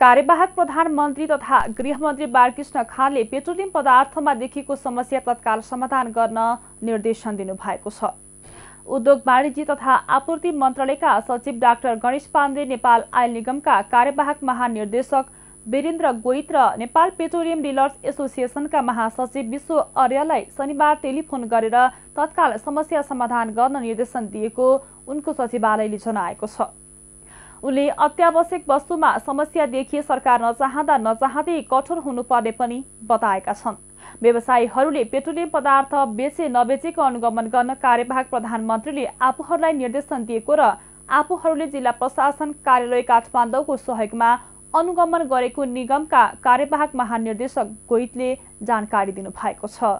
कार्यवाहक प्रधानमन्त्री तथा गृहमन्त्री बालकृष्ण खानले पेट्रोलियम पदार्थमा देखिएको समस्या तत्काल समाधान गर्न निर्देशन दिनुभएको छ। उद्योग वाणिज्य तथा आपूर्ति मन्त्रालयका सचिव डाक्टर गणेश पाण्डे नेपाल आयल निगमका कार्यवाहक महानिर्देशक वीरेन्द्र गोइत र नेपाल पेट्रोलियम डिलर्स एसोसिएसनका महासचिव विश्व अर्यालाई शनिबार टेलिफोन गरेर तत्काल समस्या समाधान गर्न निर्देशन दिएको उनको सचिवालयले जनाएको छ। उनले अत्यावश्यक वस्तुमा समस्या देखिए सरकार नचाहँदा नचाहँदै कठोर हुनुपर्ने पनि बताएका छन्। व्यवसायीहरूले पेट्रोलियम पदार्थ बेचे नबेचेको अनुगमन गर्न कार्यवाहक प्रधानमन्त्रीले आफूहरूलाई निर्देशन दिएको र आफूहरूले जिल्ला प्रशासन कार्यालय काठमाडौँको सहयोगमा अनुगमन गरेको निगमका कार्यवाहक महानिर्देशक गोइतले जानकारी दिनुभएको छ।